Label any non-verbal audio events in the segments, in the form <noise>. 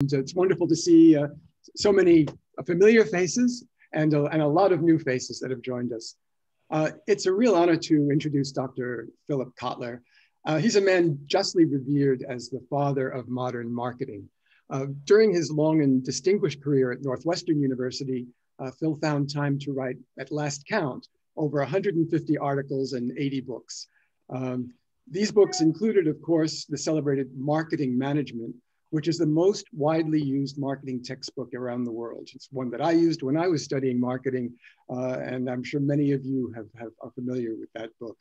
it's wonderful to see uh, so many familiar faces and a, and a lot of new faces that have joined us. Uh, it's a real honor to introduce Dr. Philip Kotler. Uh, he's a man justly revered as the father of modern marketing. Uh, during his long and distinguished career at Northwestern University, uh, Phil found time to write, at last count, over 150 articles and 80 books. Um, these books included, of course, the celebrated Marketing Management, which is the most widely used marketing textbook around the world. It's one that I used when I was studying marketing, uh, and I'm sure many of you have, have are familiar with that book.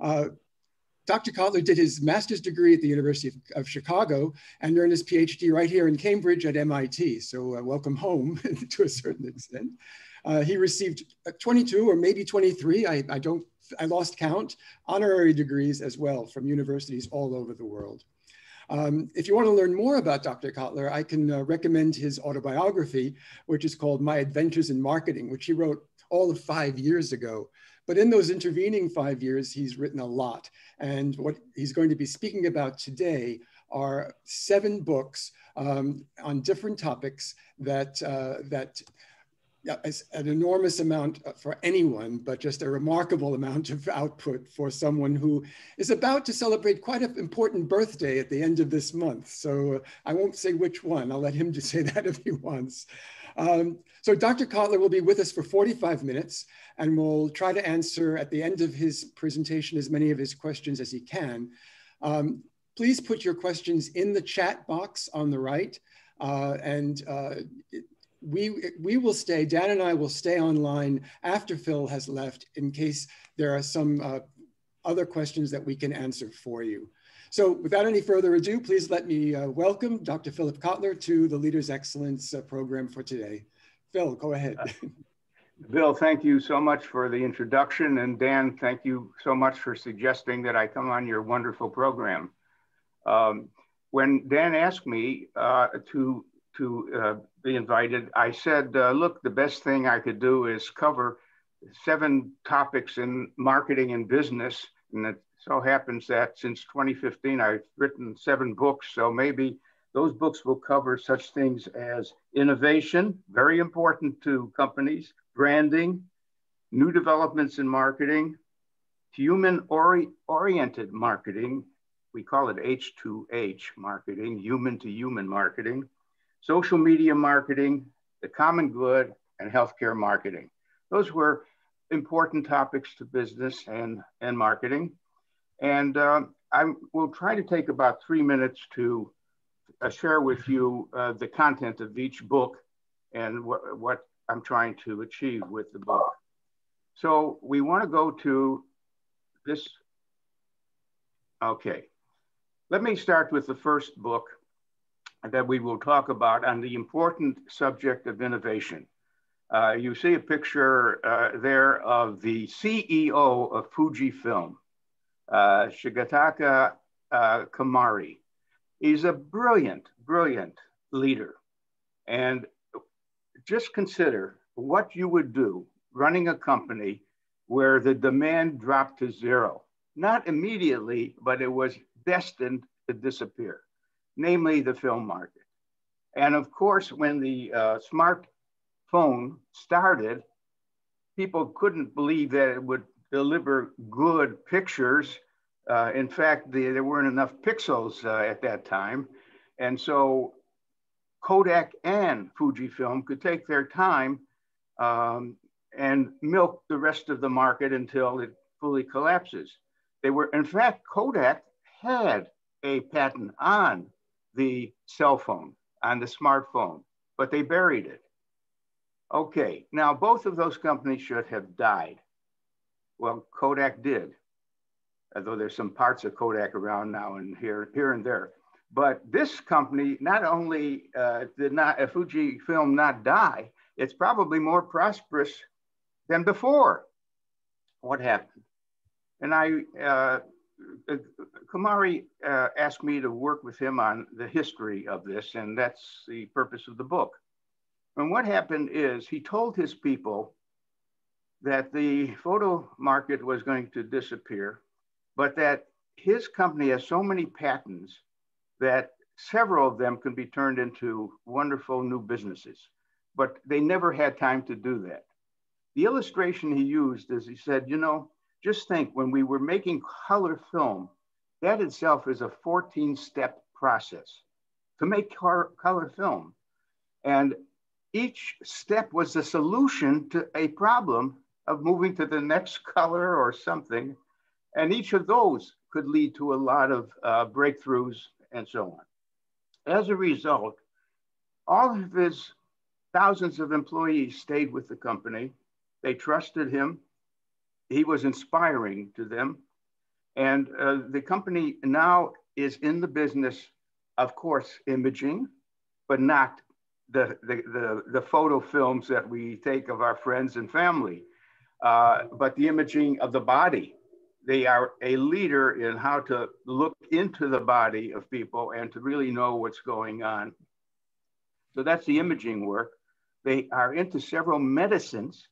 Uh, Dr. Kotler did his master's degree at the University of, of, Chicago and earned his PhD right here in Cambridge at MIT. So uh, welcome home <laughs> to a certain extent. Uh, he received uh, 22 or maybe 23, I, I don't, I lost count, honorary degrees as well from universities all over the world. Um, if you want to learn more about Dr. Kotler, I can uh, recommend his autobiography, which is called My Adventures in Marketing, which he wrote all of five years ago. But in those intervening five years, he's written a lot. And what he's going to be speaking about today are seven books um, on different topics that, uh, that an enormous amount uh, for anyone, but just a remarkable amount of output for someone who is about to celebrate quite an important birthday at the end of this month. So uh, I won't say which one, I'll let him just <laughs> say that if he wants. Um, so Dr. Kotler will be with us for 45 minutes and we'll try to answer at the end of his presentation as many of his questions as he can. Um, please put your questions in the chat box on the right. Uh, and uh, we, we will stay, Dan and I will stay online after Phil has left in case there are some uh, other questions that we can answer for you. So without any further ado, please let me uh, welcome Dr. Philip Kotler to the Leaders Excellence uh, program for today. Phil, go ahead. Bill, thank you so much for the introduction. And Dan, thank you so much for suggesting that I come on your wonderful program. Um, when Dan asked me uh, to to uh, be invited, I said, uh, look, the best thing I could do is cover seven topics in marketing and business. And it so happens that since 2015, I've written seven books. So maybe those books will cover such things as innovation, very important to companies, branding, new developments in marketing, human ori oriented marketing. We call it H2H marketing, human to human marketing social media marketing, the common good, and healthcare marketing. Those were important topics to business and, and marketing. And um, I will try to take about three minutes to uh, share with you uh, the content of each book and wh what I'm trying to achieve with the book. So we want to go to this. Okay. Let me start with the first book, that we will talk about on the important subject of innovation. Uh, you see a picture uh, there of the CEO of Fujifilm, uh, Shigetaka uh, Komori. He's a brilliant, brilliant leader. And just consider what you would do running a company where the demand dropped to zero. Not immediately, but it was destined to disappear namely the film market. And of course, when the uh, smartphone started, people couldn't believe that it would deliver good pictures. Uh, in fact, the, there weren't enough pixels uh, at that time. And so Kodak and Fujifilm could take their time um, and milk the rest of the market until it fully collapses. They were, in fact, Kodak had a patent on the cell phone, on the smartphone, but they buried it. Okay, now both of those companies should have died. Well, Kodak did, although there's some parts of Kodak around now and here, here and there. But this company not only uh, did not, uh, Fujifilm not die, it's probably more prosperous than before. What happened? And I uh, uh, Komori uh, asked me to work with him on the history of this, and that's the purpose of the book. And what happened is he told his people that the photo market was going to disappear, but that his company has so many patents that several of them can be turned into wonderful new businesses, but they never had time to do that. The illustration he used is he said, you know, just think when we were making color film, that itself is a 14 step process to make color film. And each step was a solution to a problem of moving to the next color or something. And each of those could lead to a lot of uh, breakthroughs and so on. As a result, all of his thousands of employees stayed with the company. They trusted him. He was inspiring to them. And uh, the company now is in the business, of course, imaging, but not the, the, the, the photo films that we take of our friends and family, uh, but the imaging of the body. They are a leader in how to look into the body of people and to really know what's going on. So that's the imaging work. They are into several medicines.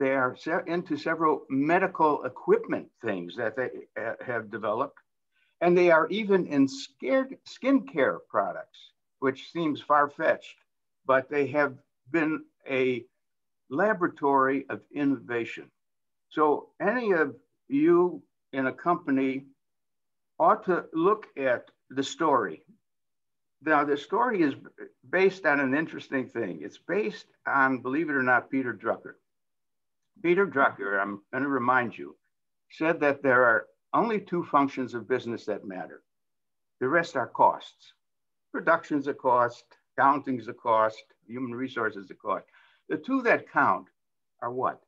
They are into several medical equipment things that they uh, have developed. And they are even in scared skincare products, which seems far fetched but they have been a laboratory of innovation. So any of you in a company ought to look at the story. Now, the story is based on an interesting thing. It's based on, believe it or not, Peter Drucker. Peter Drucker, I'm going to remind you, said that there are only two functions of business that matter. The rest are costs. Production's a cost, Accounting is a cost, human resources a cost. The two that count are what?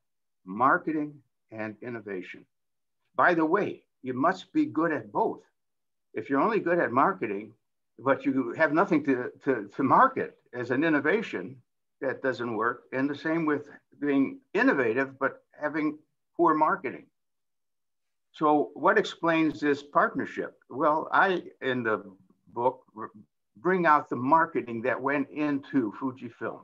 Marketing and innovation. By the way, you must be good at both. If you're only good at marketing, but you have nothing to, to, to market as an innovation, that doesn't work. And the same with being innovative, but having poor marketing. So, what explains this partnership? Well, I, in the book, bring out the marketing that went into Fujifilm.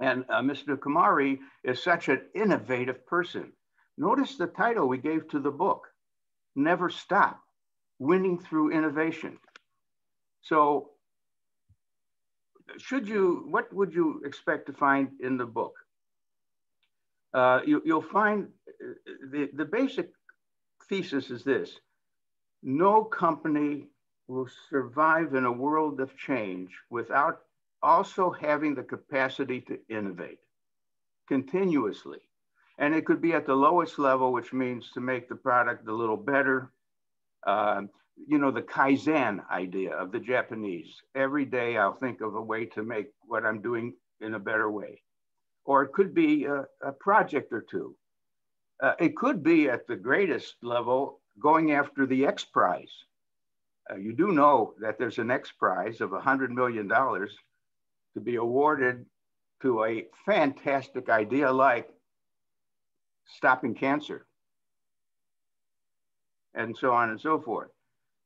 And uh, Mr. Komori is such an innovative person. Notice the title we gave to the book, Never Stop, Winning Through Innovation. So should you, what would you expect to find in the book? Uh, you, will find uh, the, the basic thesis is this, no company will survive in a world of change without also having the capacity to innovate continuously. And it could be at the lowest level, which means to make the product a little better. Uh, you know, the Kaizen idea of the Japanese. Every day I'll think of a way to make what I'm doing in a better way. Or it could be a, a project or two. Uh, it could be at the greatest level going after the X Prize uh, you do know that there's an X prize of $100 million to be awarded to a fantastic idea like stopping cancer and so on and so forth.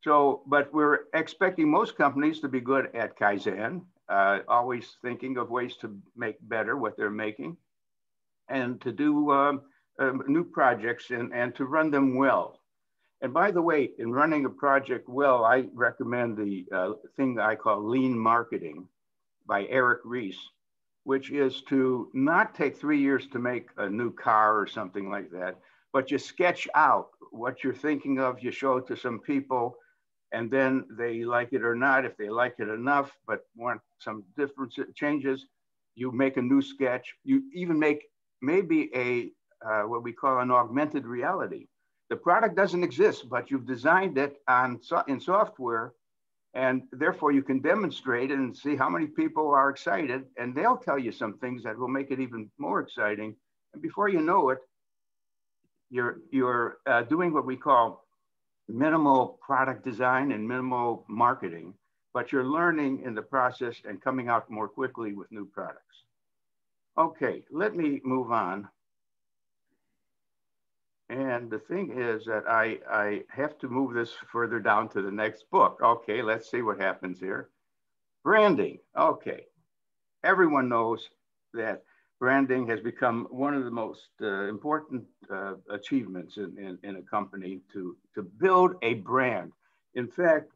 So, but we're expecting most companies to be good at Kaizen, uh, always thinking of ways to make better what they're making and to do um, uh, new projects and, and to run them well. And by the way, in running a project well, I recommend the uh, thing that I call lean marketing by Eric Ries, which is to not take three years to make a new car or something like that, but you sketch out what you're thinking of, you show it to some people, and then they like it or not. If they like it enough, but want some different changes, you make a new sketch. You even make maybe a uh, what we call an augmented reality the product doesn't exist, but you've designed it on in software, and therefore you can demonstrate and see how many people are excited, and they'll tell you some things that will make it even more exciting. And before you know it, you're you're uh, doing what we call minimal product design and minimal marketing, but you're learning in the process and coming out more quickly with new products. Okay, let me move on. And the thing is that I, I have to move this further down to the next book. Okay, let's see what happens here. Branding. Okay. Everyone knows that branding has become one of the most uh, important uh, achievements in, in, in, a company to, to build a brand. In fact,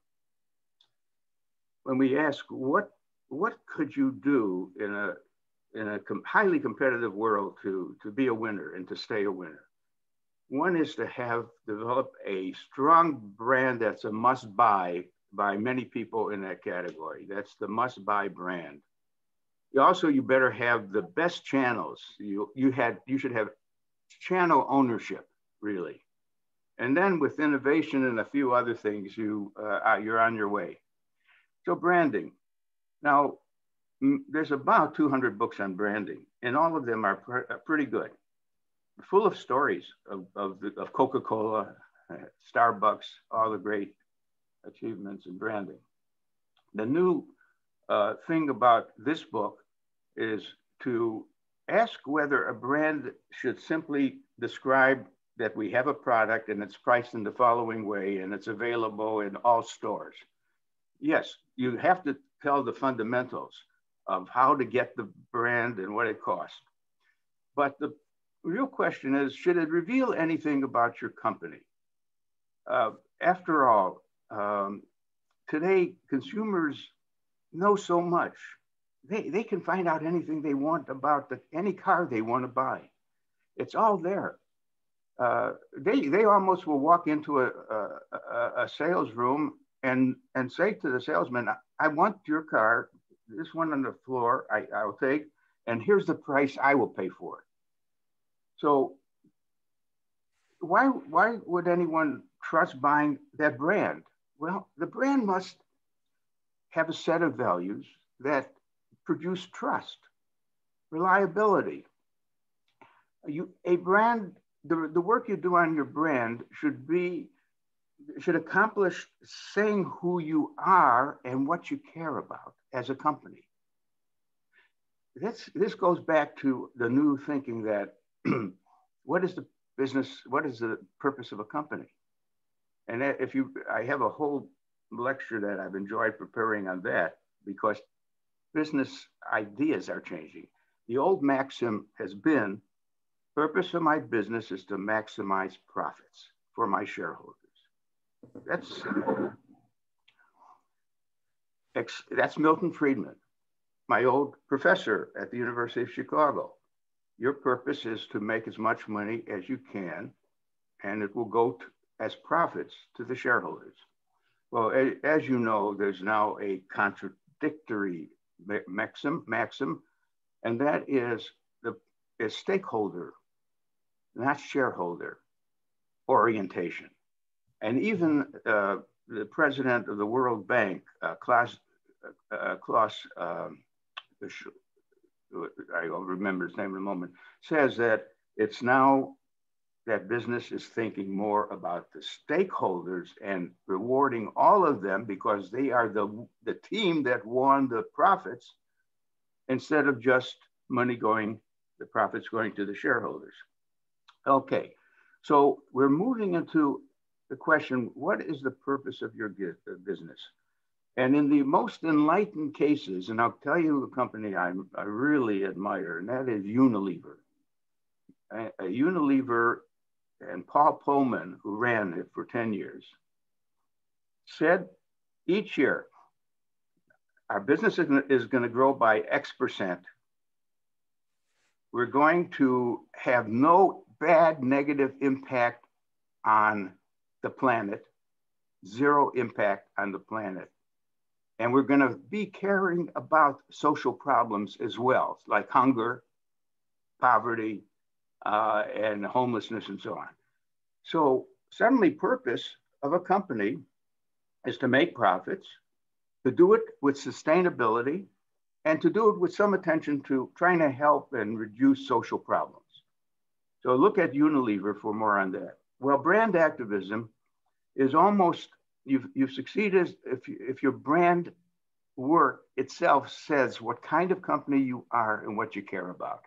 when we ask what what could you do in a in a com highly competitive world to to be a winner and to stay a winner, one is to have develop a strong brand that's a must buy by many people in that category. That's the must buy brand. Also, you better have the best channels. You, you, had, you should have channel ownership, really. And then with innovation and a few other things, you, uh, you're on your way. So branding. Now, there's about 200 books on branding, and all of them are pr pretty good full of stories of, of, of Coca-Cola, uh, Starbucks, all the great achievements in branding. The new uh, thing about this book is to ask whether a brand should simply describe that we have a product and it's priced in the following way and it's available in all stores. Yes, you have to tell the fundamentals of how to get the brand and what it costs. But the real question is, should it reveal anything about your company? Uh, after all, um, today consumers know so much. They, they can find out anything they want about the, any car they want to buy. It's all there. Uh, they, they almost will walk into a, a, a, sales room and, and say to the salesman, I want your car, this one on the floor, I, I'll take, and here's the price I will pay for it. So why, why would anyone trust buying that brand? Well, the brand must have a set of values that produce trust, reliability. You, a brand, the, the work you do on your brand should be, should accomplish saying who you are and what you care about as a company. This, this goes back to the new thinking that <clears throat> what is the business, what is the purpose of a company? And if you, I have a whole lecture that I've enjoyed preparing on that because business ideas are changing. The old maxim has been, purpose of my business is to maximize profits for my shareholders. That's, that's Milton Friedman, my old professor at the University of Chicago. Your purpose is to make as much money as you can, and it will go to, as profits to the shareholders. Well, as you know, there's now a contradictory maxim, maxim and that is the stakeholder, not shareholder orientation. And even uh, the president of the World Bank, uh, Klaus, uh, Klaus um, I'll remember his name in a moment, says that it's now that business is thinking more about the stakeholders and rewarding all of them because they are the, the team that won the profits instead of just money going, the profits going to the shareholders. Okay, so we're moving into the question, what is the purpose of your uh, business? And in the most enlightened cases, and I'll tell you a company I, I really admire, and that is Unilever. A Unilever and Paul Polman, who ran it for 10 years, said each year, our business is going to grow by X percent. We're going to have no bad negative impact on the planet, zero impact on the planet. And we're going to be caring about social problems as well, like hunger, poverty, uh, and homelessness, and so on. So, suddenly, purpose of a company is to make profits, to do it with sustainability, and to do it with some attention to trying to help and reduce social problems. So, look at Unilever for more on that. Well, brand activism is almost you've, you've succeeded if, if your brand work itself says what kind of company you are and what you care about.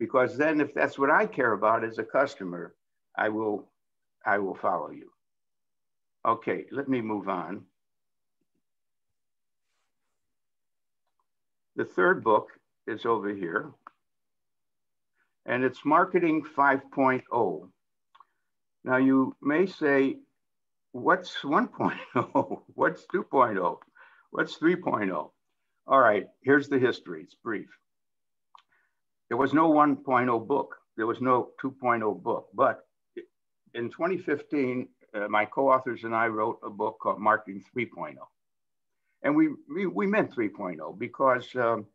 Because then if that's what I care about as a customer, I will, I will follow you. Okay, let me move on. The third book is over here, and it's Marketing 5.0. Now you may say, what's 1.0? <laughs> What's 2.0? What's 3.0? All right, here's the history. It's brief. There was no 1.0 book. There was no 2.0 book. But in 2015, uh, my co-authors and I wrote a book called Marketing 3.0. And we, we, we meant 3.0 because um,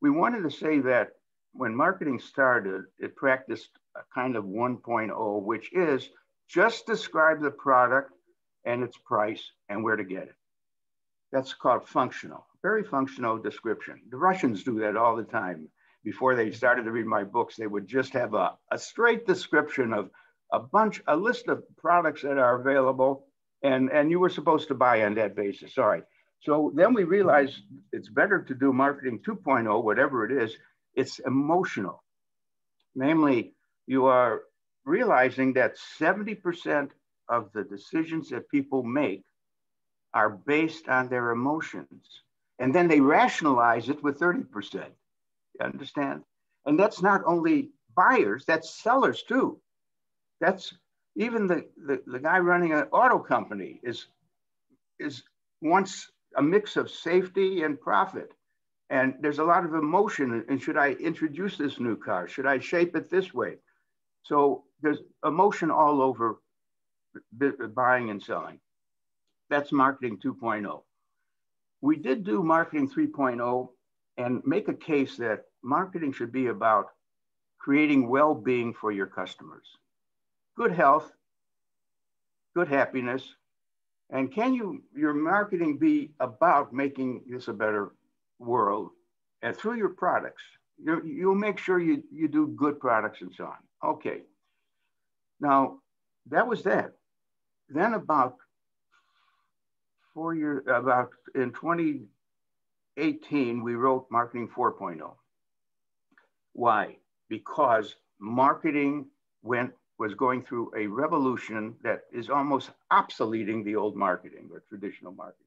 we wanted to say that when marketing started, it practiced a kind of 1.0, which is just describe the product and its price and where to get it. That's called functional, very functional description. The Russians do that all the time. Before they started to read my books, they would just have a, a straight description of a bunch, a list of products that are available, and, and you were supposed to buy on that basis. Right. So then we realized it's better to do marketing 2.0, whatever it is, it's emotional. Namely, you are realizing that 70% of the decisions that people make are based on their emotions. And then they rationalize it with 30%. You understand? And that's not only buyers, that's sellers too. That's even the, the, the guy running an auto company is, is wants a mix of safety and profit. And there's a lot of emotion. And should I introduce this new car? Should I shape it this way? So there's emotion all over buying and selling. That's marketing 2.0. We did do marketing 3.0 and make a case that marketing should be about creating well-being for your customers. Good health, good happiness, and can you your marketing be about making this a better world and through your products? You, you'll make sure you, you do good products and so on. Okay. Now, that was that. Then about four years, about in 2018, we wrote Marketing 4.0. Why? Because marketing went was going through a revolution that is almost obsoleting the old marketing or traditional marketing.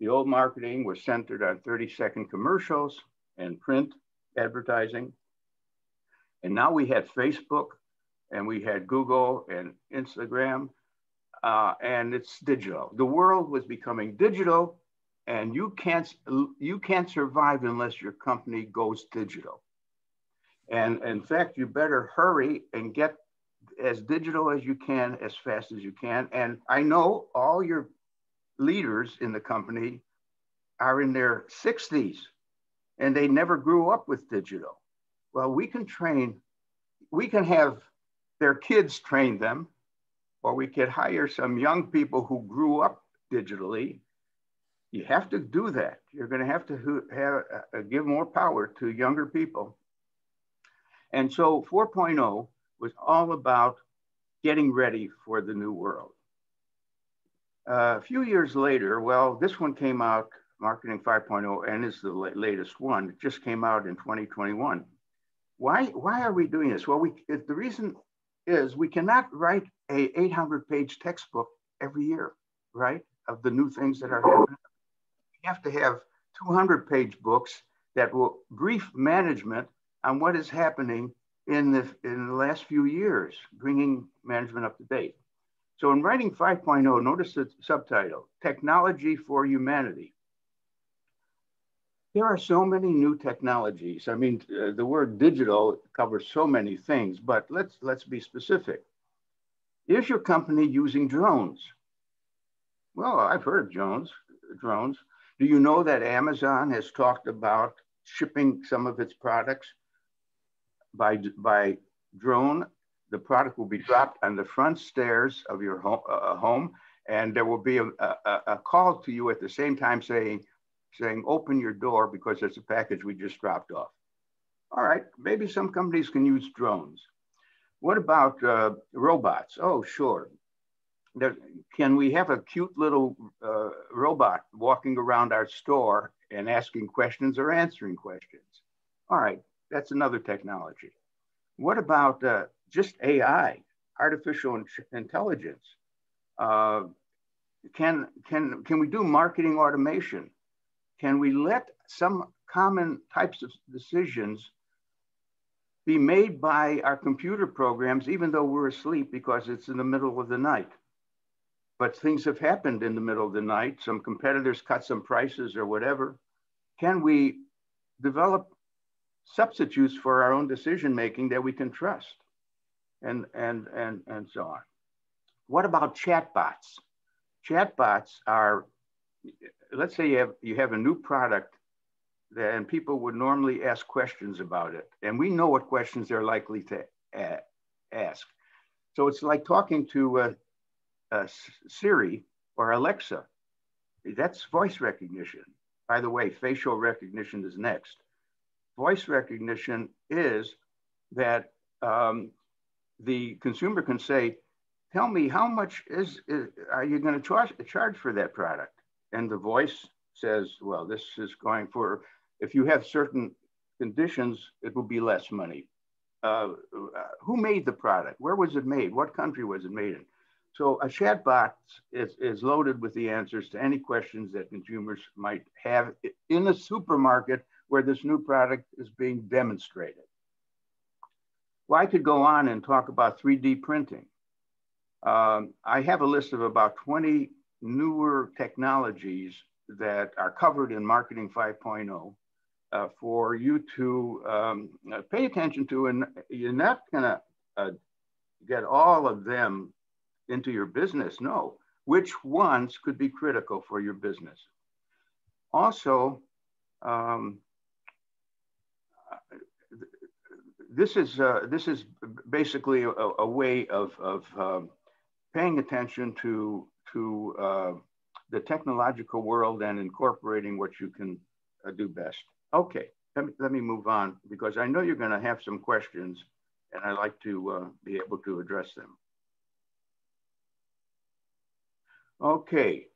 The old marketing was centered on 30 second commercials and print advertising. And now we had Facebook and we had Google and Instagram, uh, and it's digital. The world was becoming digital, and you can't, you can't survive unless your company goes digital. And in fact, you better hurry and get as digital as you can, as fast as you can. And I know all your leaders in the company are in their 60s and they never grew up with digital. Well, we can train, we can have their kids train them, or we could hire some young people who grew up digitally. You have to do that. You're going to have to have, uh, give more power to younger people. And so 4.0 was all about getting ready for the new world. Uh, a few years later, well, this one came out, Marketing 5.0, and is the latest one. It just came out in 2021. Why, why are we doing this? Well, we, the reason is we cannot write a 800 page textbook every year, right? Of the new things that are happening. Have to have 200 page books that will brief management on what is happening in the, in the last few years, bringing management up to date. So in writing 5.0, notice the subtitle, Technology for Humanity. There are so many new technologies. I mean, uh, the word digital covers so many things, but let's, let's be specific. Is your company using drones? Well, I've heard of drones. drones. Do you know that Amazon has talked about shipping some of its products by, by drone, the product will be dropped on the front stairs of your home, uh, home and there will be a, a, a, call to you at the same time saying, saying, open your door because it's a package we just dropped off. All right, maybe some companies can use drones. What about uh, robots? Oh, sure. There, can we have a cute little uh, robot walking around our store and asking questions or answering questions? All right, that's another technology. What about uh, just AI, artificial intelligence? Uh, can, can, can we do marketing automation? Can we let some common types of decisions be made by our computer programs, even though we're asleep because it's in the middle of the night? But things have happened in the middle of the night. Some competitors cut some prices or whatever. Can we develop substitutes for our own decision making that we can trust? And, and, and, and so on. What about chatbots? Chatbots are, let's say you have, you have a new product that, and people would normally ask questions about it. And we know what questions they're likely to ask. So it's like talking to uh, uh, Siri or Alexa. That's voice recognition. By the way, facial recognition is next. Voice recognition is that um, the consumer can say, tell me how much is, is are you going to charge, charge for that product? And the voice says, well, this is going for, if you have certain conditions, it will be less money. Uh, who made the product? Where was it made? What country was it made in? So a chatbot is, is loaded with the answers to any questions that consumers might have in a supermarket where this new product is being demonstrated. Well, I could go on and talk about 3D printing. Um, I have a list of about 20 newer technologies that are covered in Marketing 5.0 uh, for you to um, pay attention to, and you're not gonna uh, get all of them into your business. No, which ones could be critical for your business? Also, um, this is uh, this is basically a, a way of, of um, paying attention to to uh, the technological world and incorporating what you can uh, do best. Okay, let me, let me move on because I know you're going to have some questions and I'd like to uh, be able to address them. Okay,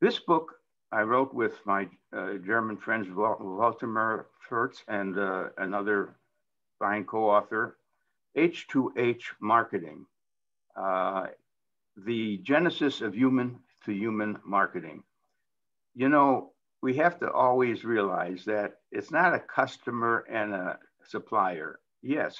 this book I wrote with my uh, German friends Waldemar Pfoertsch and uh, another fine co-author, H2H Marketing, uh, the genesis of human to human marketing. You know, we have to always realize that it's not a customer and a supplier. Yes,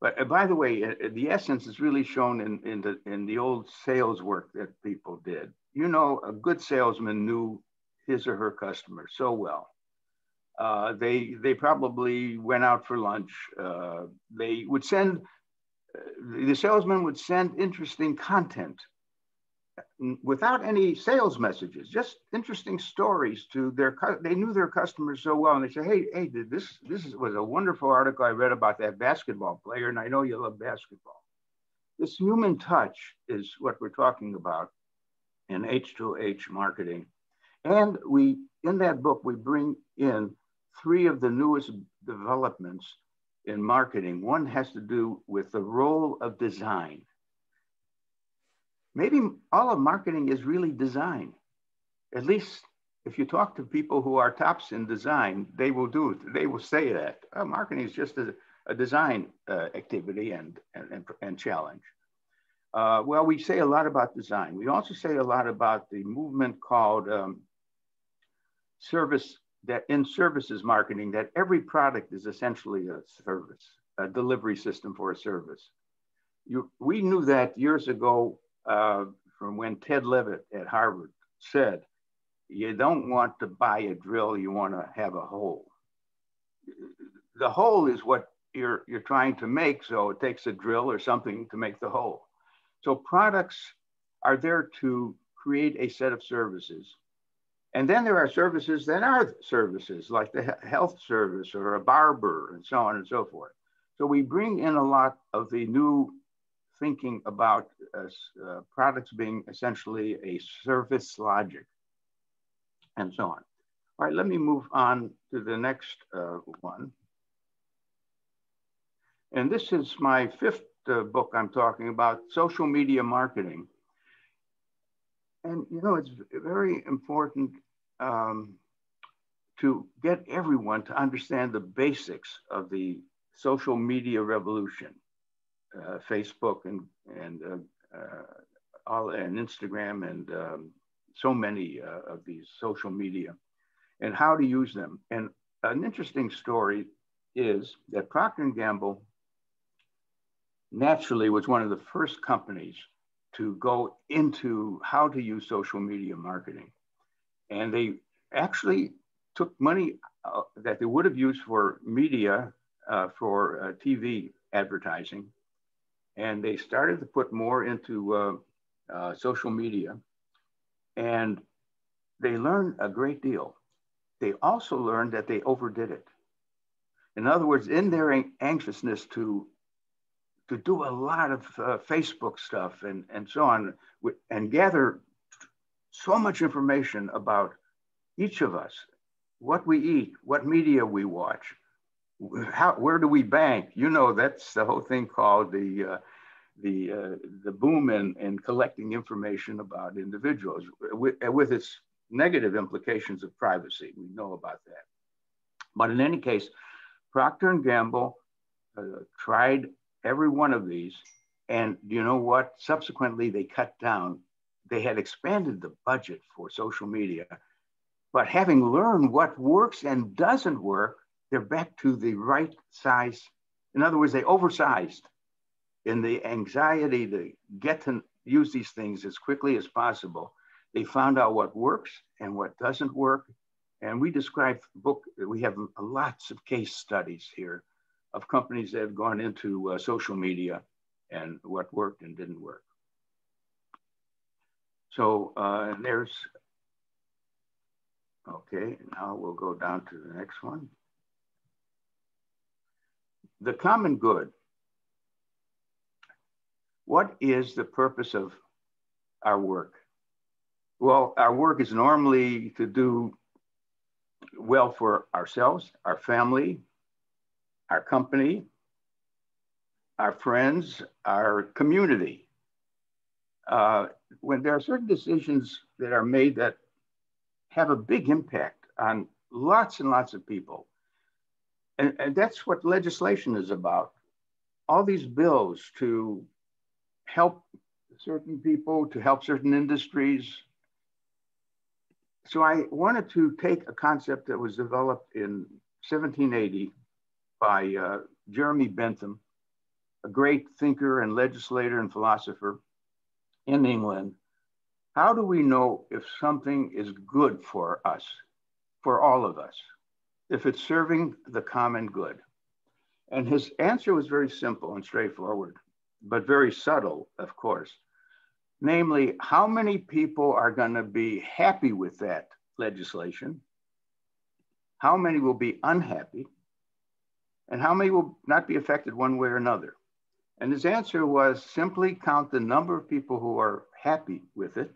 but uh, by the way, uh, the essence is really shown in, in, the, in the old sales work that people did. You know, a good salesman knew his or her customer so well. Uh, they, they probably went out for lunch. Uh, they would send, uh, the salesman would send interesting content without any sales messages, just interesting stories to their, they knew their customers so well. And they say, hey, hey, this, this was a wonderful article I read about that basketball player, and I know you love basketball. This human touch is what we're talking about in H2H marketing. And we, in that book, we bring in three of the newest developments in marketing. One has to do with the role of design maybe all of marketing is really design. At least if you talk to people who are tops in design, they will do, it. they will say that oh, marketing is just a, a design uh, activity and, and, and challenge. Uh, well, we say a lot about design. We also say a lot about the movement called um, service, that in services marketing, that every product is essentially a service, a delivery system for a service. You, we knew that years ago uh, from when Ted Levitt at Harvard said, you don't want to buy a drill, you want to have a hole. The hole is what you're, you're trying to make, so it takes a drill or something to make the hole. So products are there to create a set of services. And then there are services that are services, like the health service or a barber and so on and so forth. So we bring in a lot of the new thinking about uh, uh, products being essentially a service logic and so on. All right, let me move on to the next uh, one. And this is my fifth uh, book I'm talking about, social media marketing. And you know, it's very important um, to get everyone to understand the basics of the social media revolution uh, Facebook and and uh, uh, all and Instagram and um, so many uh, of these social media, and how to use them. And an interesting story is that Procter and Gamble naturally was one of the first companies to go into how to use social media marketing. And they actually took money uh, that they would have used for media, uh, for uh, TV advertising, and they started to put more into uh, uh, social media. And they learned a great deal. They also learned that they overdid it. In other words, in their anxiousness to to do a lot of uh, Facebook stuff and, and so on, and gather so much information about each of us, what we eat, what media we watch, how, where do we bank? You know, that's the whole thing called the, uh, the, uh, the boom in, in collecting information about individuals with, with its negative implications of privacy. We know about that. But in any case, Procter & Gamble uh, tried every one of these. And you know what? Subsequently, they cut down. They had expanded the budget for social media. But having learned what works and doesn't work, they're back to the right size. In other words, they oversized in the anxiety to get to use these things as quickly as possible. They found out what works and what doesn't work. And we describe the book, we have lots of case studies here of companies that have gone into uh, social media and what worked and didn't work. So uh, there's, okay, now we'll go down to the next one. The common good. What is the purpose of our work? Well, our work is normally to do well for ourselves, our family, our company, our friends, our community. Uh, when there are certain decisions that are made that have a big impact on lots and lots of people, and, and that's what legislation is about. All these bills to help certain people, to help certain industries. So I wanted to take a concept that was developed in 1780 by uh, Jeremy Bentham, a great thinker and legislator and philosopher in England. How do we know if something is good for us, for all of us, if it's serving the common good? And his answer was very simple and straightforward, but very subtle, of course. Namely, how many people are going to be happy with that legislation? How many will be unhappy? and how many will not be affected one way or another? And his answer was simply count the number of people who are happy with it,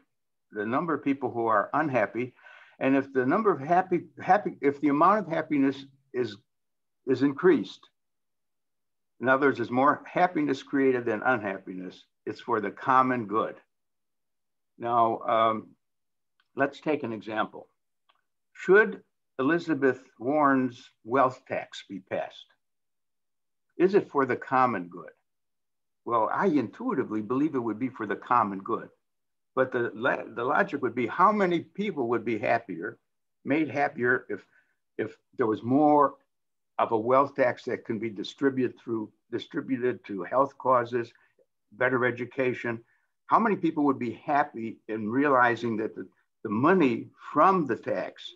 the number of people who are unhappy, and if the number of happy, happy, if the amount of happiness is, is increased, in other words, there's more happiness created than unhappiness, it's for the common good. Now, um, let's take an example. Should Elizabeth Warren's wealth tax be passed? Is it for the common good? Well, I intuitively believe it would be for the common good. But the, the logic would be how many people would be happier, made happier if, if there was more of a wealth tax that can be distributed through distributed to health causes, better education. How many people would be happy in realizing that the, the money from the tax,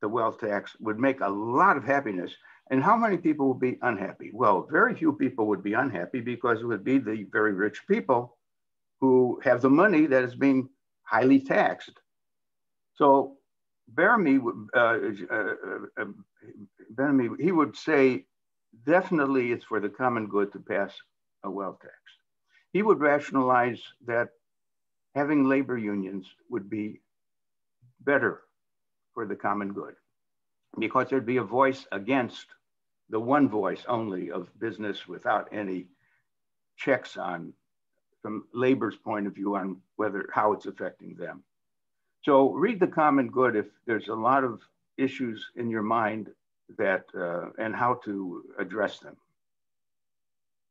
the wealth tax, would make a lot of happiness and how many people would be unhappy? Well, very few people would be unhappy because it would be the very rich people who have the money that is being highly taxed. So Bellamy, uh, uh, uh, Bellamy, he would say, definitely it's for the common good to pass a wealth tax. He would rationalize that having labor unions would be better for the common good because there'd be a voice against the one voice only of business without any checks on from labor's point of view on whether how it's affecting them. So read the common good if there's a lot of issues in your mind that uh, and how to address them.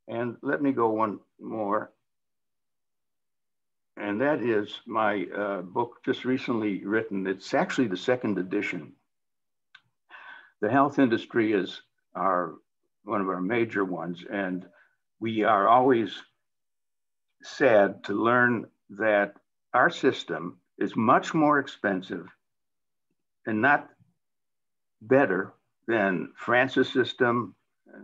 And let me go one more. And that is my uh, book just recently written. It's actually the second edition. The health industry is our one of our major ones, and we are always sad to learn that our system is much more expensive and not better than France's system.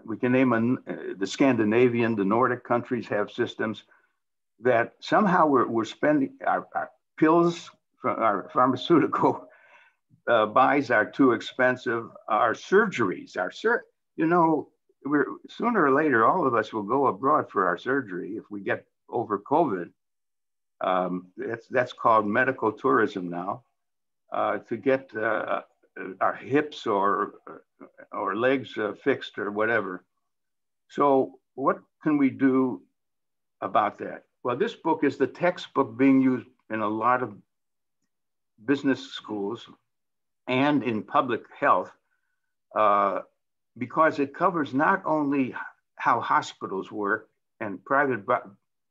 We can name a, the Scandinavian, the Nordic countries have systems that somehow we're, we're spending our, our pills, our pharmaceutical uh, buys are too expensive. Our surgeries, our sur- you know, we're sooner or later, all of us will go abroad for our surgery if we get over COVID. Um, that's, that's called medical tourism now. Uh, to get uh, our hips or, or legs uh, fixed or whatever. So, what can we do about that? Well, this book is the textbook being used in a lot of business schools and in public health uh, because it covers not only how hospitals work and private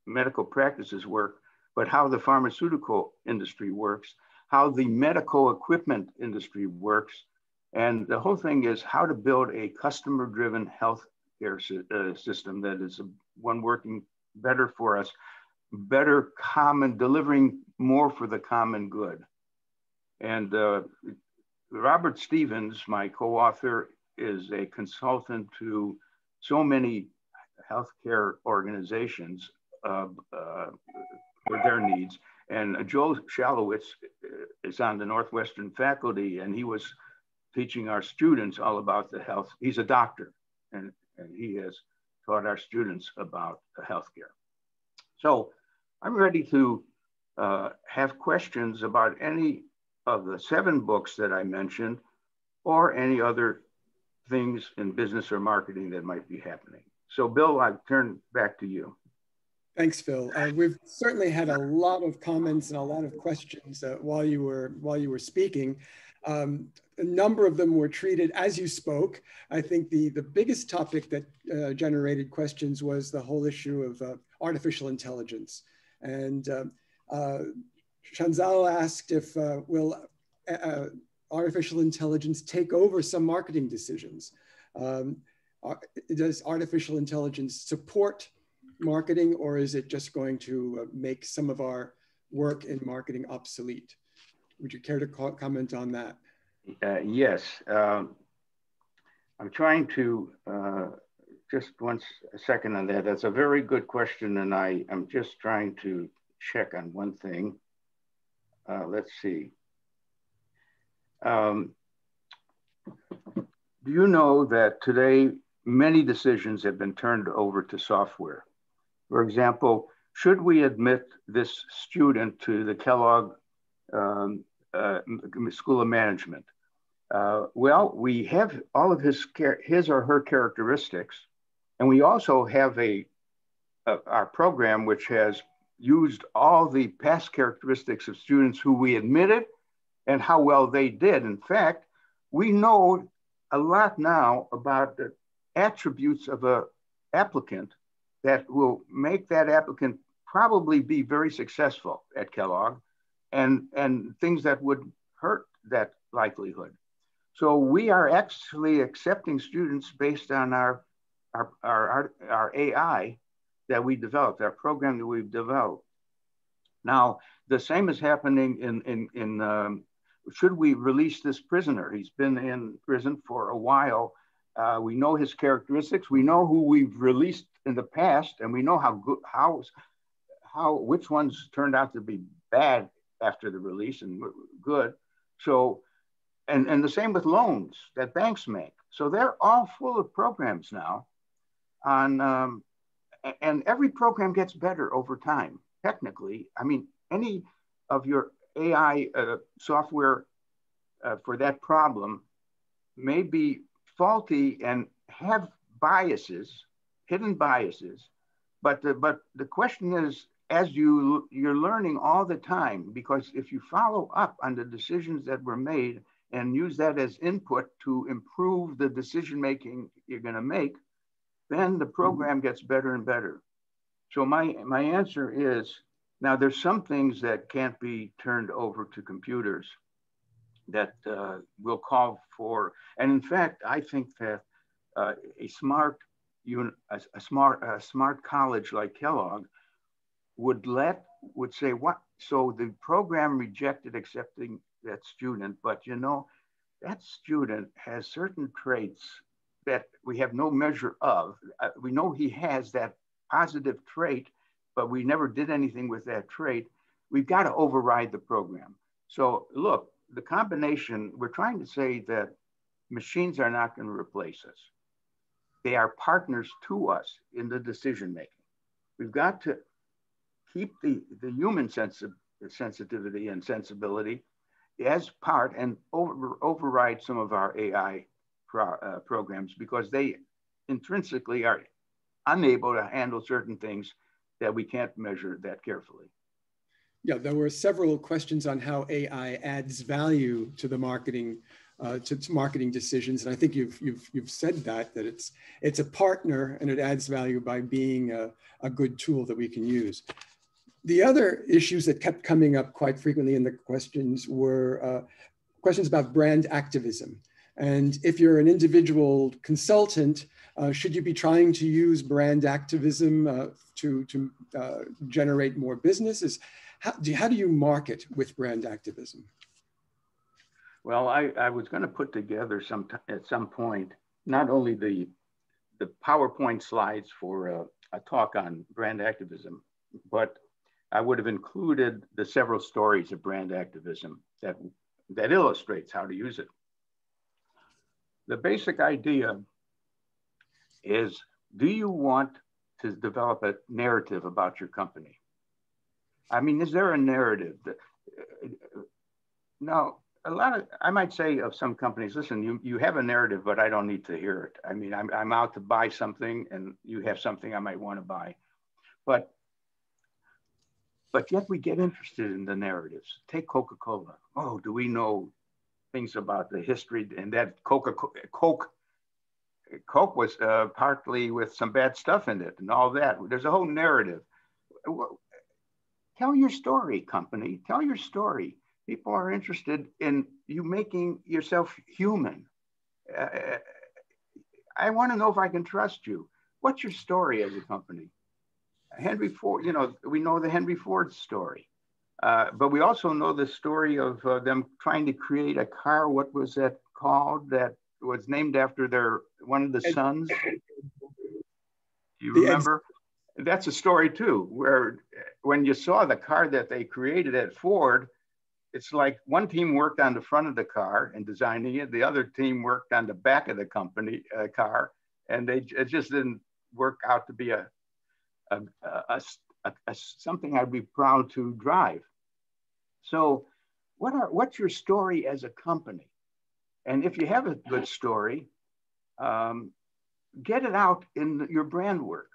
medical practices work, but how the pharmaceutical industry works, how the medical equipment industry works. And the whole thing is how to build a customer driven healthcare uh, system that is one working better for us, better common, delivering more for the common good. And uh, Robert Stevens, my co author, is a consultant to so many healthcare organizations for their needs. And Joe Shalowitz uh, is on the Northwestern faculty, and he was teaching our students all about the health. He's a doctor, and, and he has taught our students about healthcare. So I'm ready to uh, have questions about any of the seven books that I mentioned, or any other things in business or marketing that might be happening. So, Bill, I turn back to you. Thanks, Phil. Uh, we've certainly had a lot of comments and a lot of questions uh, while you were while you were speaking. Um, a number of them were treated as you spoke. I think the the biggest topic that uh, generated questions was the whole issue of uh, artificial intelligence. And um, uh, Chanzal asked if uh, will artificial intelligence take over some marketing decisions? Um, does artificial intelligence support marketing or is it just going to uh, make some of our work in marketing obsolete? Would you care to comment on that? Uh, yes. Um, I'm trying to uh, just second on that. That's a very good question, and I am just trying to check on one thing. Uh, let's see. Um, do you know that today many decisions have been turned over to software? For example, should we admit this student to the Kellogg um, uh, School of Management? Uh, well, we have all of his, his or her characteristics, and we also have a, a our program which has used all the past characteristics of students who we admitted and how well they did. In fact, we know a lot now about the attributes of a applicant that will make that applicant probably be very successful at Kellogg and, and things that would hurt that likelihood. So we are actually accepting students based on our, our, our, our AI that we developed, our program that we've developed. Now, the same is happening in, in, in um, should we release this prisoner? He's been in prison for a while. Uh, we know his characteristics. We know who we've released in the past, and we know how good, how, how, which ones turned out to be bad after the release and good. So, and, and the same with loans that banks make. So they're all full of programs now on, um, and every program gets better over time, technically. I mean, any of your AI uh, software uh, for that problem may be faulty and have biases, hidden biases. But the, but the question is, as you you're learning all the time, because if you follow up on the decisions that were made and use that as input to improve the decision making you're going to make, then the program gets better and better. So my my answer is now, there's some things that can't be turned over to computers that uh, will call for, and in fact, I think that uh, a smart, a, a, smart, a smart college like Kellogg would let, would say, what? So the program rejected accepting that student, but you know, that student has certain traits that we have no measure of. Uh, we know he has that positive trait, but we never did anything with that trait. We've got to override the program. So look, the combination, we're trying to say that machines are not going to replace us. They are partners to us in the decision making. We've got to keep the, the human sensi sensitivity and sensibility as part and over, override some of our AI pro, uh, programs because they intrinsically are unable to handle certain things that we can't measure that carefully. Yeah, there were several questions on how AI adds value to the marketing, uh, to, to, marketing decisions, and I think you've you've you've said that that it's it's a partner and it adds value by being a, a good tool that we can use. The other issues that kept coming up quite frequently in the questions were uh, questions about brand activism. And if you're an individual consultant, uh, should you be trying to use brand activism uh, to, to uh, generate more businesses? How do, how do you market with brand activism? Well, I, I was going to put together some at some point not only the the PowerPoint slides for a, a talk on brand activism, but I would have included the several stories of brand activism that that illustrates how to use it. The basic idea is do you want to develop a narrative about your company? I mean, is there a narrative that, uh, uh, now, a lot of, I might say of some companies, listen, you, you have a narrative, but I don't need to hear it. I mean, I'm, I'm out to buy something and you have something I might want to buy. But, but yet we get interested in the narratives. Take Coca-Cola. Oh, do we know things about the history and that Coca Coke Coke was uh, partly with some bad stuff in it and all that. There's a whole narrative. Tell your story, company. Tell your story. People are interested in you making yourself human. Uh, I want to know if I can trust you. What's your story as a company? Henry Ford, you know, we know the Henry Ford story. Uh, but we also know the story of uh, them trying to create a car. What was that called? That was named after their one of the sons. Do you remember? That's a story too, where when you saw the car that they created at Ford, it's like one team worked on the front of the car and designing it, the other team worked on the back of the company uh, car, and they it just didn't work out to be a, a, a, a something I'd be proud to drive. So, what are what's your story as a company? And if you have a good story, um, get it out in your brand work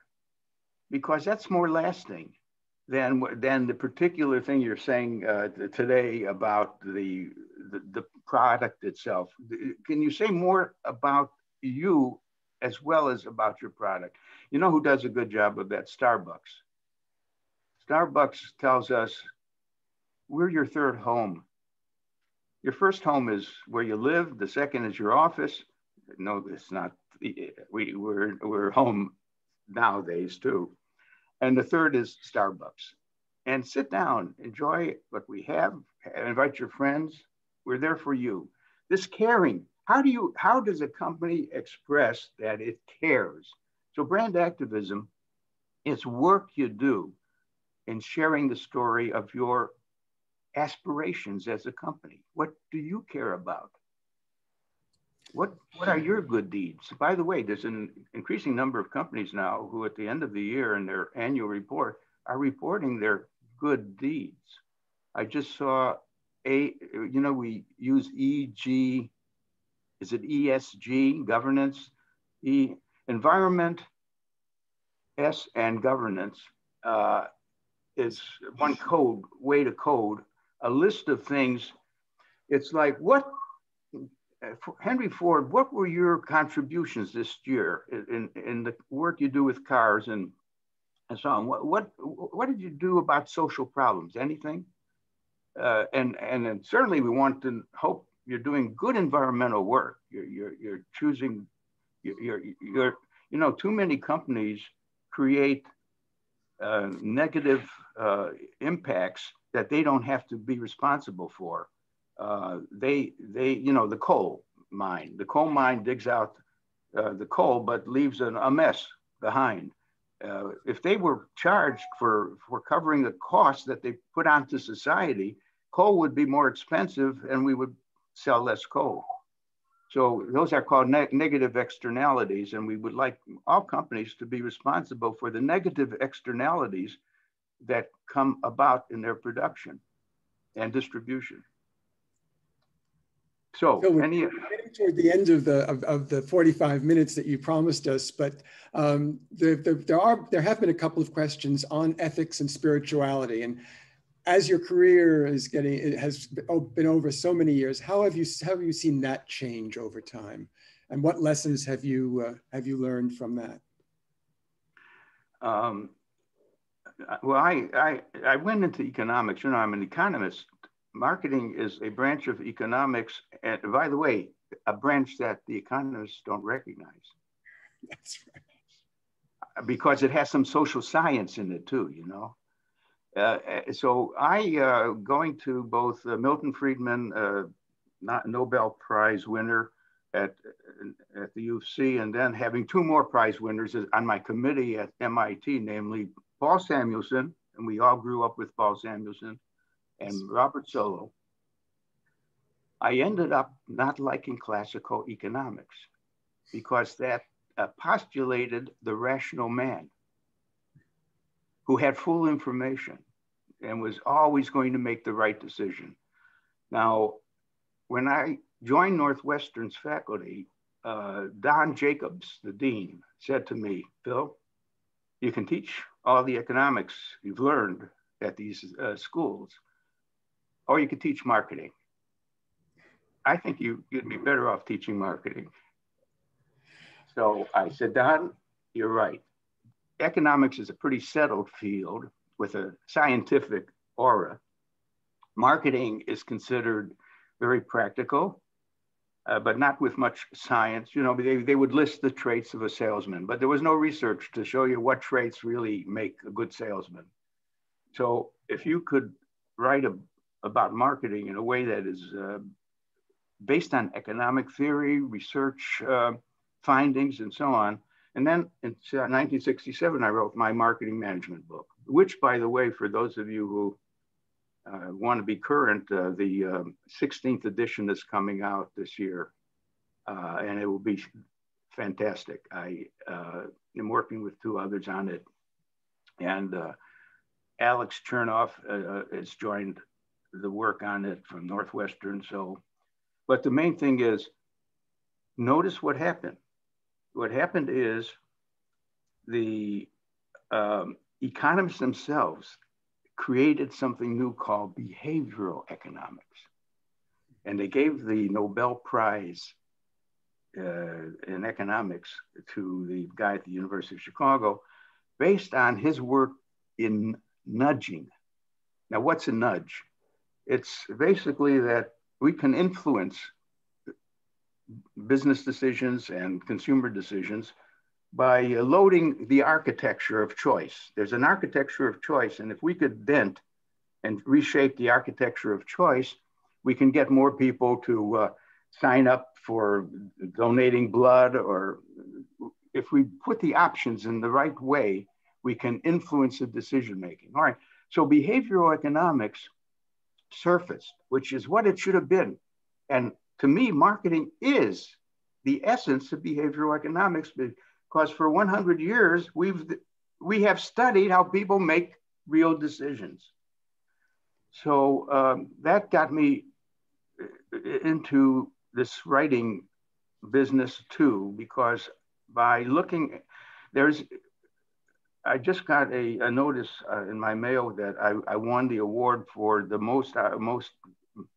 because that's more lasting than than the particular thing you're saying uh, today about the, the, the product itself. Can you say more about you as well as about your product? You know who does a good job of that? Starbucks. Starbucks tells us we're your third home. Your first home is where you live. The second is your office. No, it's not. We, we're, we're home nowadays too. And the third is Starbucks. And sit down, enjoy what we have, invite your friends. We're there for you. This caring, how do you, how does a company express that it cares? So brand activism is work you do in sharing the story of your aspirations as a company? What do you care about? What, what are your good deeds? By the way, there's an increasing number of companies now who, at the end of the year in their annual report, are reporting their good deeds. I just saw a, you know, we use EG, is it ESG, governance, E, environment, S, and governance uh, is one code, way to code a list of things. It's like, what, Henry Ford, what were your contributions this year in, in the work you do with cars and, and so on? What, what, what did you do about social problems? Anything? Uh, and, and certainly we want to hope you're doing good environmental work. You're, you're, you're choosing, you're, you're, you're, you know, too many companies create uh, negative uh, impacts that they don't have to be responsible for. Uh, they, they, you know, the coal mine, the coal mine digs out uh, the coal, but leaves an, a mess behind. Uh, if they were charged for, for covering the costs that they put onto society, coal would be more expensive and we would sell less coal. So those are called ne negative externalities, and we would like all companies to be responsible for the negative externalities that come about in their production and distribution. So, so any, getting toward the end of the of, of, the 45 minutes that you promised us, but um, there, there, there are there have been a couple of questions on ethics and spirituality, and as your career is getting it has been over so many years how have you how have you seen that change over time? And what lessons have you uh, have you learned from that? Um, well I, I i went into economics. You know i'm an economist marketing is a branch of economics and by the way a branch that the economists don't recognize. That's right. Because it has some social science in it too you know? Uh, uh, so I, uh, going to both Milton Friedman, not Nobel Prize winner at, at the U of C, and then having two more prize winners on my committee at MIT, namely Paul Samuelson, and we all grew up with Paul Samuelson, and Robert Solow. I ended up not liking classical economics because that uh, postulated the rational man who had full information and was always going to make the right decision. Now, when I joined Northwestern's faculty, uh, Don Jacobs, the dean, said to me, Phil, you can teach all the economics you've learned at these uh, schools, or you could teach marketing. I think you, you'd be better off teaching marketing. So I said, Don, you're right. Economics is a pretty settled field with a scientific aura. Marketing is considered very practical, uh, but not with much science. You know, they, they would list the traits of a salesman, but there was no research to show you what traits really make a good salesman. So if you could write a, about marketing in a way that is uh, based on economic theory, research uh, findings, and so on. And then in 1967, I wrote my marketing management book which, by the way, for those of you who uh, want to be current, uh, the um, 16th edition is coming out this year, uh, and it will be fantastic. I uh, am working with two others on it, and Alex Chernev has joined the work on it from Northwestern. So, but the main thing is, notice what happened. What happened is the um, economists themselves created something new called behavioral economics. And they gave the Nobel Prize uh, in economics to the guy at the University of Chicago based on his work in nudging. Now, what's a nudge? It's basically that we can influence business decisions and consumer decisions by loading the architecture of choice. There's an architecture of choice, and if we could bend and reshape the architecture of choice, we can get more people to uh, sign up for donating blood, or if we put the options in the right way, we can influence the decision making. All right, so behavioral economics surfaced, which is what it should have been. And to me, marketing is the essence of behavioral economics because for 100 years we've we have studied how people make real decisions. So um, that got me into this writing business too, because by looking, there's, I just got a, a notice uh, in my mail that I, I, won the award for the most, uh, most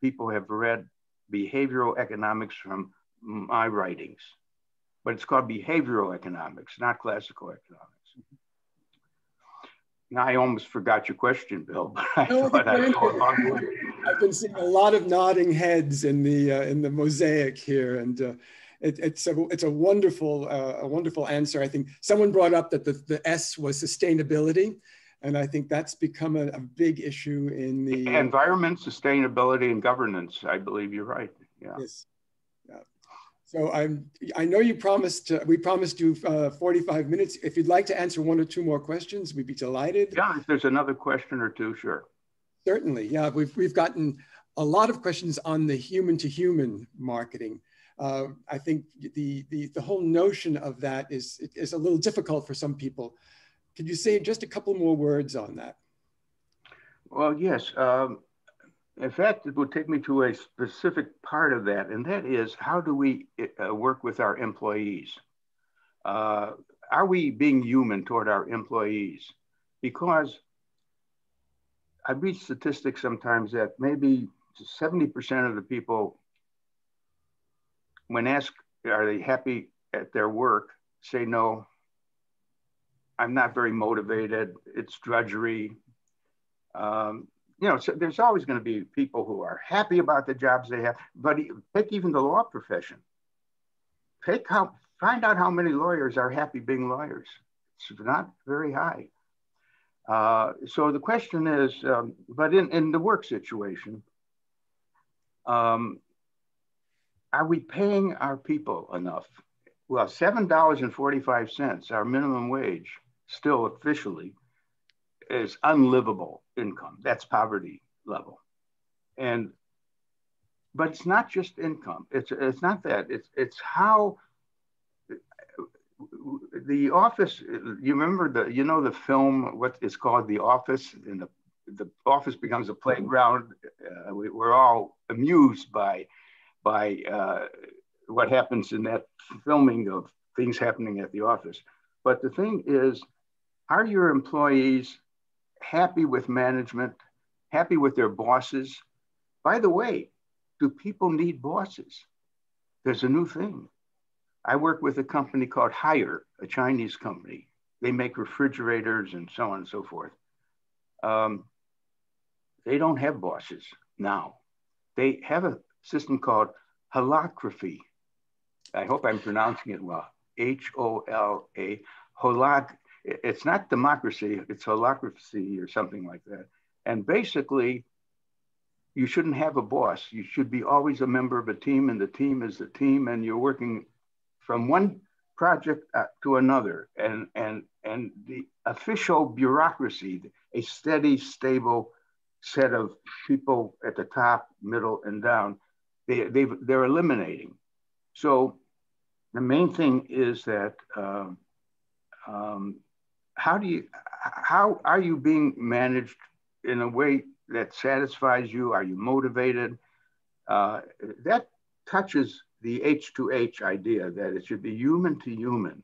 people have read behavioral economics from my writings but it's called behavioral economics, not classical economics. Now I almost forgot your question, Bill. <laughs> But I no, thought I have been seeing a lot of nodding heads in the uh, in the mosaic here, and uh, it, it's a it's a wonderful uh, a wonderful answer. I think someone brought up that the, the S was sustainability, And I think that's become a, a big issue in the environment, sustainability, and governance. I believe you're right. Yeah. Yes. Yeah. So I'm, I know you promised, uh, we promised you uh, 45 minutes. If you'd like to answer one or two more questions, we'd be delighted. Yeah, if there's another question or two, sure. Certainly, yeah. We've, we've gotten a lot of questions on the human to human marketing. Uh, I think the, the, the whole notion of that is, is a little difficult for some people. Could you say just a couple more words on that? Well, yes. Um, in fact, it would take me to a specific part of that, and that is how do we uh, work with our employees? Uh, are we being human toward our employees? Because I read statistics sometimes that maybe 70% of the people, when asked, are they happy at their work, say no, I'm not very motivated. It's drudgery. Um, you know, so there's always going to be people who are happy about the jobs they have. But take even the law profession. Take how find out how many lawyers are happy being lawyers. It's not very high. Uh, so the question is, um, but in, in the work situation, um, are we paying our people enough? Well, $7.45, our minimum wage, still officially is unlivable income. That's poverty level. And but it's not just income. It's it's not that. It's it's how the office you remember the you know the film what is called the office and the the office becomes a playground uh, we, are all amused by by uh, what happens in that filming of things happening at the office but the thing is are your employees happy with management, happy with their bosses? By the way, do people need bosses? There's a new thing. I work with a company called Haier, a Chinese company. They make refrigerators and so on and so forth. Um, they don't have bosses now. They have a system called holacracy. I hope I'm pronouncing it well. H O L A, holac it's not democracy, it's holacracy or something like that. And basically, you shouldn't have a boss. You should be always a member of a team, and the team is the team, and you're working from one project uh, to another. And, and, and the official bureaucracy, a steady, stable set of people at the top, middle, and down, they, they, they're eliminating. So the main thing is that um, um, how do you how are you being managed in a way that satisfies you? Are you motivated? Uh, that touches the H to H idea that it should be human to human.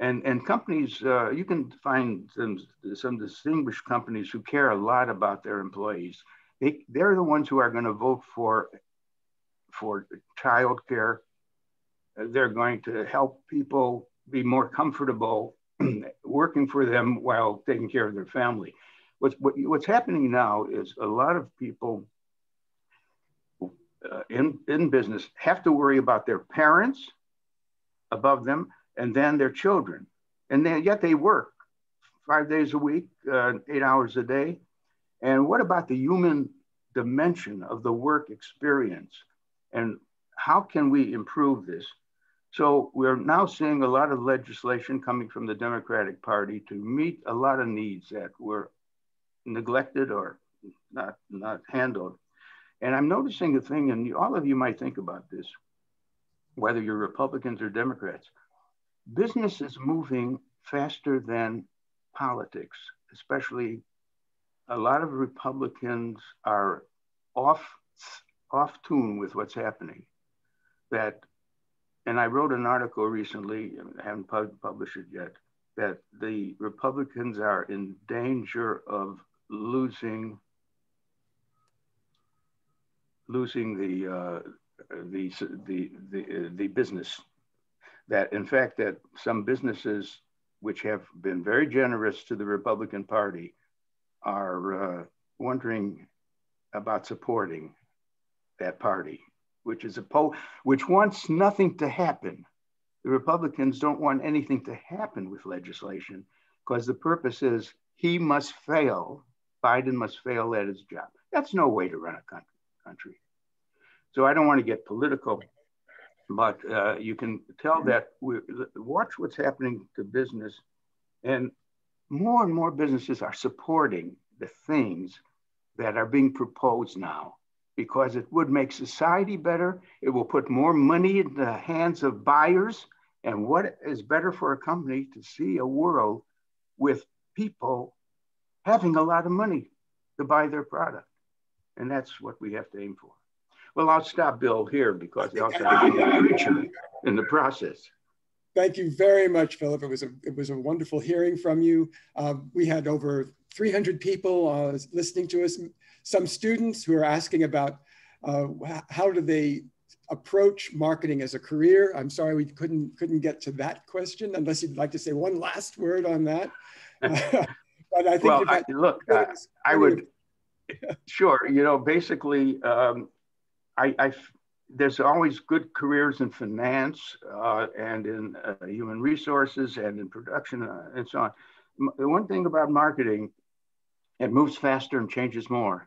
And, and companies, uh, you can find some, some distinguished companies who care a lot about their employees. They, they're the ones who are going to vote for, for childcare. They're going to help people be more comfortable <clears throat> working for them while taking care of their family. What's, what, what's happening now is a lot of people uh, in, in business have to worry about their parents above them and then their children. And then, yet they work five days a week, uh, eight hours a day. And what about the human dimension of the work experience? And how can we improve this? So we're now seeing a lot of legislation coming from the Democratic Party to meet a lot of needs that were neglected or not, not handled. And I'm noticing a thing, and all of you might think about this, whether you're Republicans or Democrats. Business is moving faster than politics, especially a lot of Republicans are off, off tune with what's happening. That and I wrote an article recently, I haven't published it yet, that the Republicans are in danger of losing losing the uh, the the the, the business. That in fact that some businesses which have been very generous to the Republican Party are uh, wondering about supporting that party which is a po- which wants nothing to happen. The Republicans don't want anything to happen with legislation because the purpose is he must fail. Biden must fail at his job. That's no way to run a country. So I don't want to get political, but uh, you can tell that we watch what's happening to business, and more and more businesses are supporting the things that are being proposed now because it would make society better. It will put more money in the hands of buyers. And what is better for a company to see a world with people having a lot of money to buy their product? And that's what we have to aim for. Well, I'll stop Bill here because I also have to be a preacher in the process. Thank you very much, Philip. It was a, it was a wonderful hearing from you. Uh, we had over 300 people uh, listening to us, some students who are asking about uh, how do they approach marketing as a career. I'm sorry we couldn't, couldn't get to that question unless you'd like to say one last word on that. <laughs> but I think well, I, look, uh, I would, <laughs> sure, you know, basically, um, I, I, there's always good careers in finance uh, and in uh, human resources and in production uh, and so on. The one thing about marketing, it moves faster and changes more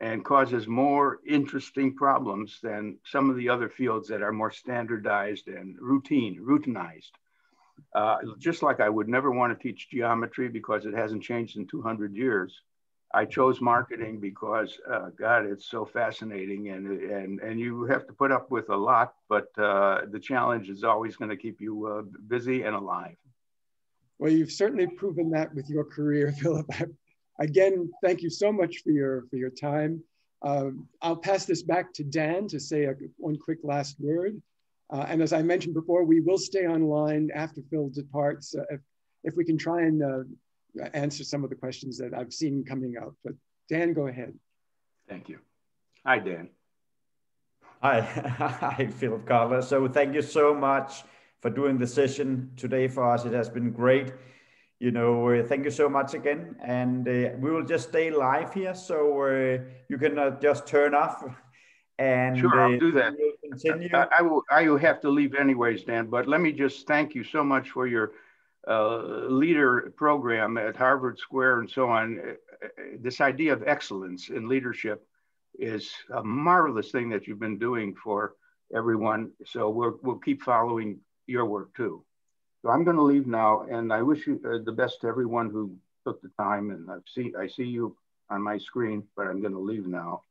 and causes more interesting problems than some of the other fields that are more standardized and routine, routinized. Uh, just like I would never want to teach geometry because it hasn't changed in 200 years. I chose marketing because, uh, God, it's so fascinating, and and and you have to put up with a lot, but uh, the challenge is always going to keep you uh, busy and alive. Well, you've certainly proven that with your career, <laughs> Philip. Again, thank you so much for your for your time. Um, I'll pass this back to Dan to say a, one quick last word. Uh, and as I mentioned before, we will stay online after Phil departs uh, if, if we can try and uh, answer some of the questions that I've seen coming up. But Dan, go ahead. Thank you. Hi, Dan. Hi, <laughs> hi, Philip Kotler. So thank you so much for doing the session today for us. It has been great. You know, uh, thank you so much again. And uh, we will just stay live here. So uh, you can uh, just turn off and sure, I'll uh, do that. Continue. I, I, will. I will have to leave anyways, Dan. But let me just thank you so much for your uh, leader program at Harvard Square and so on, this idea of excellence in leadership is a marvelous thing that you've been doing for everyone. So we'll, we'll keep following your work too. So I'm going to leave now, and I wish you uh, the best to everyone who took the time. And I see I see you on my screen, but I'm going to leave now.